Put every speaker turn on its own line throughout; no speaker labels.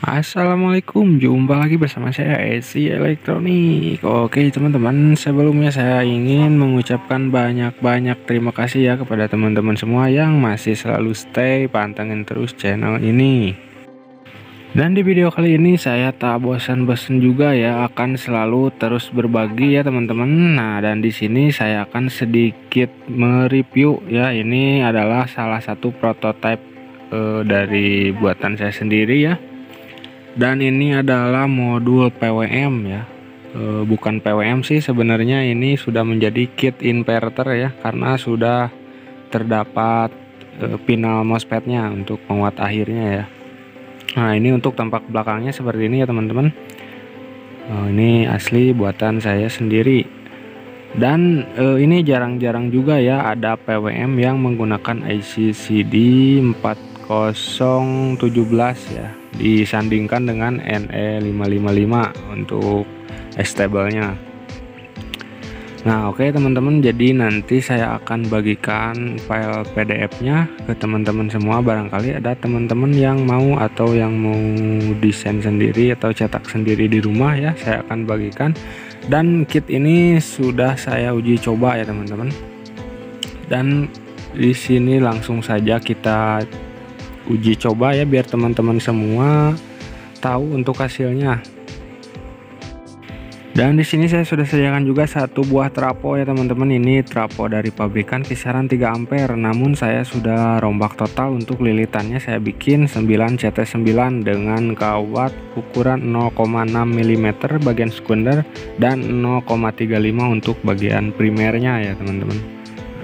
Assalamualaikum, jumpa lagi bersama saya Esi Elektronik. Oke teman-teman, sebelumnya saya ingin mengucapkan banyak-banyak terima kasih ya kepada teman-teman semua yang masih selalu stay pantengin terus channel ini. Dan di video kali ini saya tak bosan-bosan juga ya akan selalu terus berbagi ya teman-teman. Nah, dan di sini saya akan sedikit mereview ya. Ini adalah salah satu prototipe eh, dari buatan saya sendiri ya dan ini adalah modul PWM ya. E, bukan PWM sih sebenarnya ini sudah menjadi kit inverter ya karena sudah terdapat e, pinal MOSFET-nya untuk penguat akhirnya ya. Nah ini untuk tampak belakangnya seperti ini ya teman-teman. E, ini asli buatan saya sendiri. Dan e, ini jarang-jarang juga ya ada PWM yang menggunakan IC CD 4017 ya disandingkan dengan NE555 untuk stable-nya. Nah, oke okay, teman-teman, jadi nanti saya akan bagikan file PDF-nya ke teman-teman semua. Barangkali ada teman-teman yang mau atau yang mau desain sendiri atau cetak sendiri di rumah ya, saya akan bagikan. Dan kit ini sudah saya uji coba ya, teman-teman. Dan di sini langsung saja kita uji coba ya biar teman-teman semua tahu untuk hasilnya. Dan di sini saya sudah sediakan juga satu buah trapo ya teman-teman. Ini trapo dari pabrikan kisaran 3 ampere. Namun saya sudah rombak total untuk lilitannya. Saya bikin 9 CT9 dengan kawat ukuran 0,6 mm bagian sekunder dan 0,35 untuk bagian primernya ya teman-teman.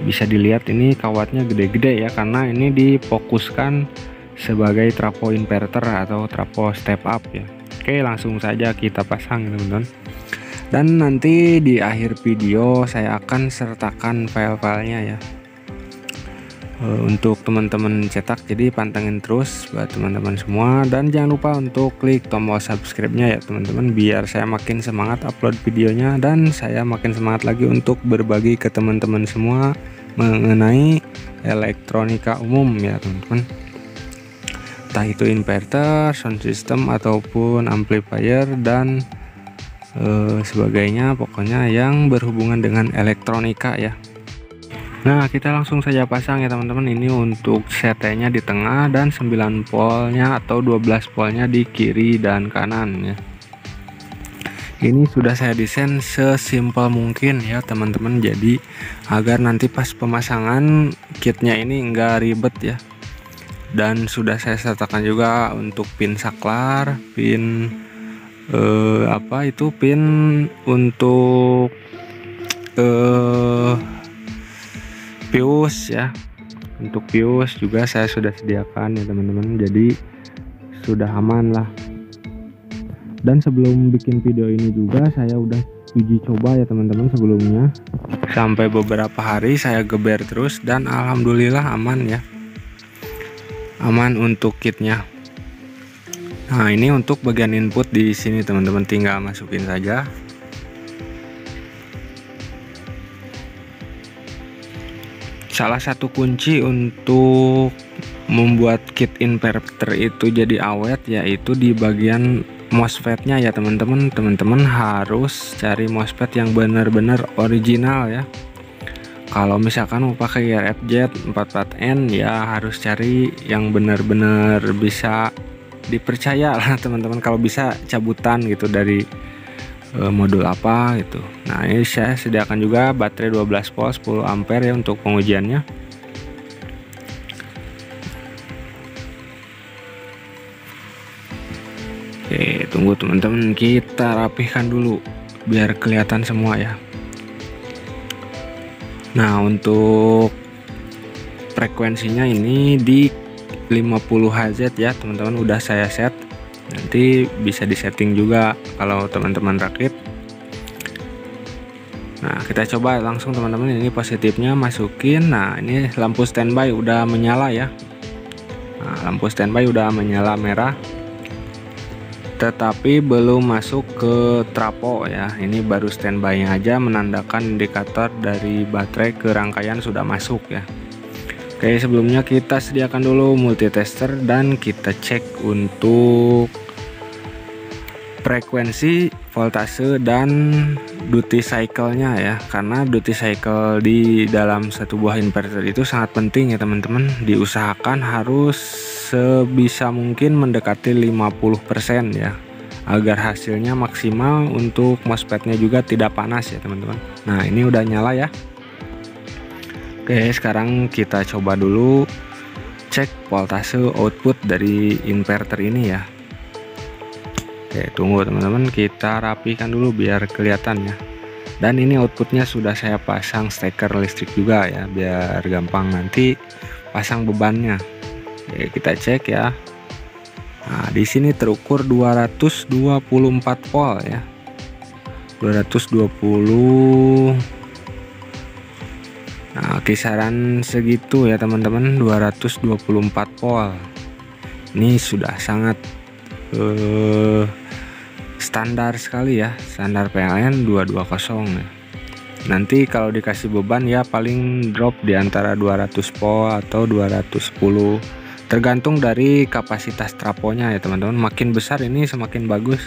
Bisa dilihat ini kawatnya gede-gede ya karena ini difokuskan sebagai trapo inverter atau trapo step up ya. Oke langsung saja kita pasang teman-teman. Dan nanti di akhir video saya akan sertakan file-filenya ya. Eh, untuk teman-teman cetak jadi pantengin terus buat teman-teman semua. Dan jangan lupa untuk klik tombol subscribe-nya ya teman-teman biar saya makin semangat upload videonya dan saya makin semangat lagi untuk berbagi ke teman-teman semua mengenai elektronika umum ya teman-teman entah itu inverter, sound system ataupun amplifier dan e, sebagainya pokoknya yang berhubungan dengan elektronika ya. Nah kita langsung saja pasang ya teman-teman. Ini untuk CT-nya di tengah dan 9 voltnya atau 12 voltnya di kiri dan kanan ya. Ini sudah saya desain sesimpel mungkin ya teman-teman. Jadi agar nanti pas pemasangan kitnya ini enggak ribet ya dan sudah saya sertakan juga untuk pin saklar pin eh, apa itu pin untuk eh, pius ya. Untuk pius juga saya sudah sediakan ya teman-teman. Jadi sudah aman lah. Dan sebelum bikin video ini juga saya udah uji coba ya teman-teman sebelumnya. Sampai beberapa hari saya geber terus dan alhamdulillah aman ya aman untuk kitnya. Nah ini untuk bagian input di sini teman-teman. Tinggal masukin saja. Salah satu kunci untuk membuat kit inverter itu jadi awet yaitu di bagian MOSFET-nya ya teman-teman. Teman-teman harus cari MOSFET yang benar-benar original ya kalau misalkan mau pakai RFZ 44N ya harus cari yang benar-benar bisa dipercaya lah teman-teman. Kalau bisa cabutan gitu dari e, modul apa gitu. Nah ini saya sediakan juga baterai 12 volt 10 ampere ya untuk pengujiannya. Oke tunggu teman-teman. Kita rapihkan dulu biar kelihatan semua ya Nah untuk frekuensinya ini di 50 Hz ya teman-teman. Udah saya set. Nanti bisa disetting juga kalau teman-teman rakit. Nah kita coba langsung teman-teman. Ini positifnya masukin. Nah ini lampu standby udah menyala ya. Nah lampu standby udah menyala merah tetapi belum masuk ke trapo ya. Ini baru standby aja menandakan indikator dari baterai ke rangkaian sudah masuk ya. Oke sebelumnya kita sediakan dulu multitester dan kita cek untuk frekuensi voltase dan duty cycle-nya ya. Karena duty cycle di dalam satu buah inverter itu sangat penting ya teman-teman. Diusahakan harus sebisa mungkin mendekati 50% ya agar hasilnya maksimal untuk MOSFET-nya juga tidak panas ya teman-teman. Nah ini udah nyala ya. Oke sekarang kita coba dulu cek voltase output dari inverter ini ya. Oke tunggu teman-teman. Kita rapikan dulu biar kelihatan ya. Dan ini outputnya sudah saya pasang steker listrik juga ya biar gampang nanti pasang bebannya Oke kita cek ya. Nah di sini terukur 224 volt ya. 220 Nah kisaran segitu ya teman-teman. 224 volt ini sudah sangat uh, standar sekali ya. Standar PLN 220 ya. nanti kalau dikasih beban ya paling drop di antara 200 volt atau 210 tergantung dari kapasitas traponya ya teman-teman. Makin besar ini semakin bagus.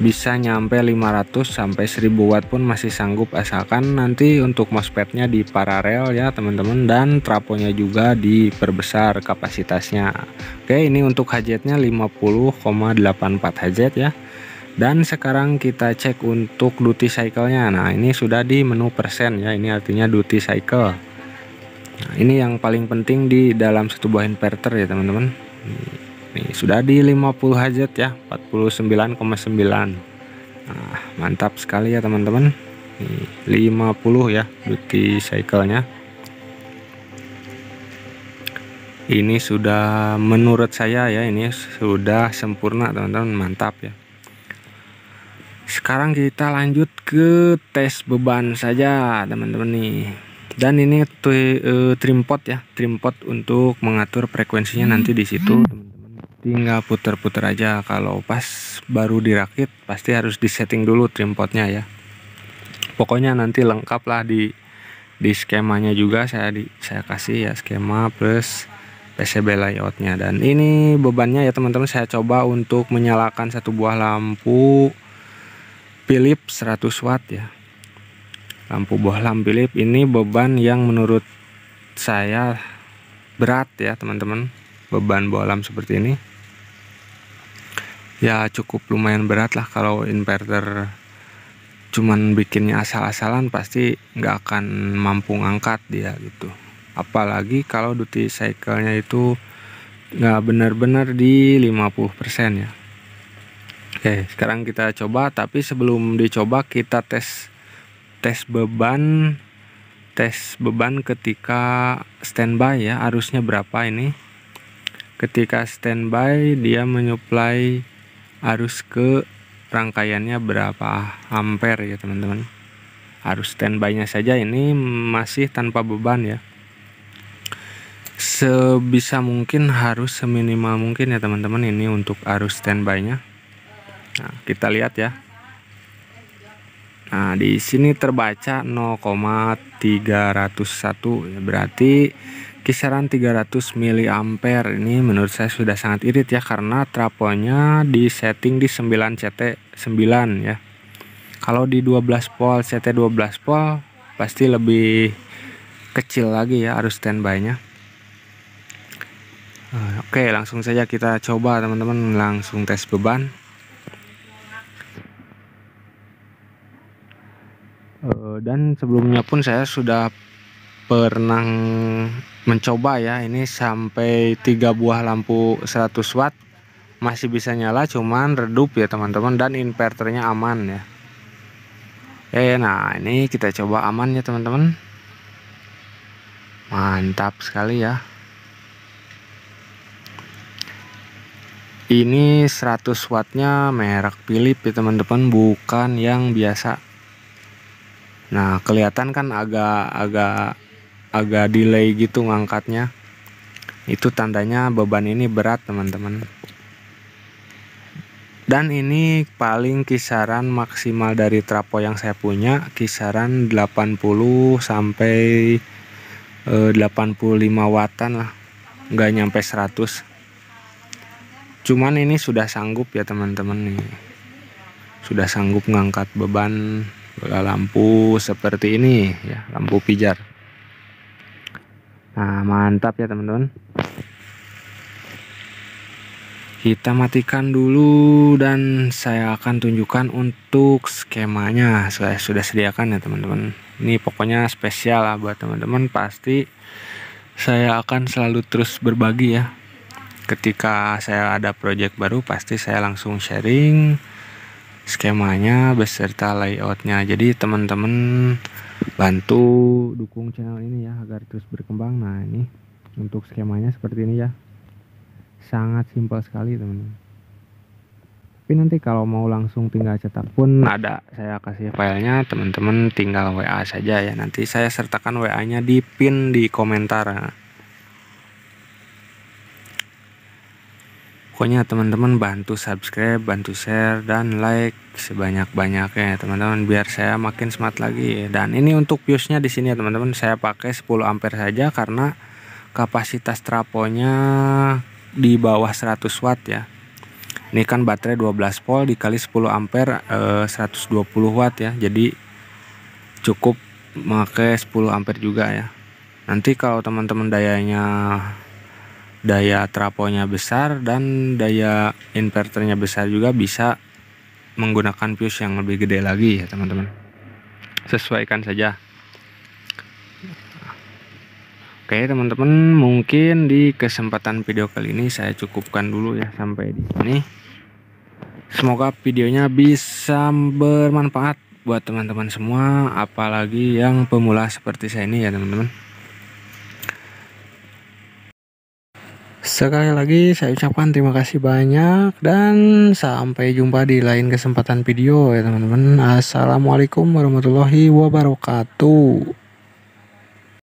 Bisa nyampe 500 sampai 1000 watt pun masih sanggup. Asalkan nanti untuk MOSFET-nya di paralel ya teman-teman. Dan traponya juga diperbesar kapasitasnya. Oke ini untuk hajatnya 50,84 hajat ya. Dan sekarang kita cek untuk duty cycle-nya. Nah ini sudah di menu persen ya. Ini artinya duty cycle nah, ini yang paling penting di dalam satu buah inverter ya teman-teman. Nih, sudah di 50 hz ya 49,9 nah, mantap sekali ya teman-teman. 50 ya duty cycle-nya. Ini sudah menurut saya ya ini sudah sempurna teman-teman. Mantap ya. Sekarang kita lanjut ke tes beban saja teman-teman nih dan ini tuh uh, trimpot ya trimpot untuk mengatur frekuensinya nanti di situ. Teman tinggal puter-puter aja. Kalau pas baru dirakit pasti harus disetting dulu trimpotnya ya. Pokoknya nanti lengkap lah di di skemanya juga. Saya di saya kasih ya skema plus PCB layoutnya. Dan ini bebannya ya teman-teman saya coba untuk menyalakan satu buah lampu Philips 100 watt ya lampu bohlam Philips ini beban yang menurut saya berat ya teman-teman. Beban bohlam seperti ini. Ya cukup lumayan berat lah kalau inverter cuman bikinnya asal-asalan pasti nggak akan mampu ngangkat dia gitu. Apalagi kalau duty cycle-nya itu nggak benar-benar di 50% ya. Oke sekarang kita coba tapi sebelum dicoba kita tes tes beban tes beban ketika standby ya arusnya berapa ini? Ketika standby dia menyuplai arus ke rangkaiannya berapa ampere ya teman-teman. Arus standby nya saja ini masih tanpa beban ya. Sebisa mungkin harus seminimal mungkin ya teman-teman ini untuk arus standby nya nah kita lihat ya nah di sini terbaca 0,301 ya berarti kisaran 300 mA ini menurut saya sudah sangat irit ya karena traponya di setting di 9 CT 9 ya. Kalau di 12 volt CT 12 volt pasti lebih kecil lagi ya harus standby nya Oke langsung saja kita coba teman-teman. Langsung tes beban dan sebelumnya pun saya sudah pernah mencoba ya ini sampai tiga buah lampu 100 watt. Masih bisa nyala cuman redup ya teman-teman dan inverternya aman ya. Eh nah ini kita coba aman ya teman-teman. Mantap sekali ya. Ini 100 wattnya merek Philips ya teman-teman bukan yang biasa nah kelihatan kan agak-agak agak delay gitu ngangkatnya. Itu tandanya beban ini berat teman-teman. Dan ini paling kisaran maksimal dari trapo yang saya punya kisaran 80 sampai eh, 85 wattan lah. Nggak nyampe 100 cuman ini sudah sanggup ya teman-teman nih. Sudah sanggup mengangkat beban lampu seperti ini ya lampu pijar. Nah mantap ya teman-teman. Kita matikan dulu dan saya akan tunjukkan untuk skemanya. Saya sudah sediakan ya teman-teman. Ini pokoknya spesial lah buat teman-teman. Pasti saya akan selalu terus berbagi ya. Ketika saya ada project baru pasti saya langsung sharing skemanya beserta layoutnya. Jadi teman-teman bantu dukung channel ini ya agar terus berkembang. Nah ini untuk skemanya seperti ini ya. Sangat simpel sekali teman-teman. Tapi nanti kalau mau langsung tinggal cetak pun ada saya kasih filenya. Teman-teman tinggal WA saja ya. Nanti saya sertakan WA nya di pin di komentar pokoknya teman-teman bantu subscribe bantu share dan like sebanyak-banyaknya ya teman-teman biar saya makin semangat lagi. Dan ini untuk fuse nya di sini ya teman-teman. Saya pakai 10 ampere saja karena kapasitas traponya di bawah 100 watt ya. Ini kan baterai 12 volt dikali 10 ampere eh, 120 watt ya. Jadi cukup memakai 10 ampere juga ya. Nanti kalau teman-teman dayanya daya traponya besar dan daya inverternya besar juga bisa menggunakan fuse yang lebih gede lagi ya teman-teman sesuaikan saja Oke teman-teman mungkin di kesempatan video kali ini saya cukupkan dulu ya sampai di sini. Semoga videonya bisa bermanfaat buat teman-teman semua apalagi yang pemula seperti saya ini ya teman-teman. Sekali lagi saya ucapkan terima kasih banyak dan sampai jumpa di lain kesempatan video ya teman-teman. Assalamualaikum warahmatullahi wabarakatuh.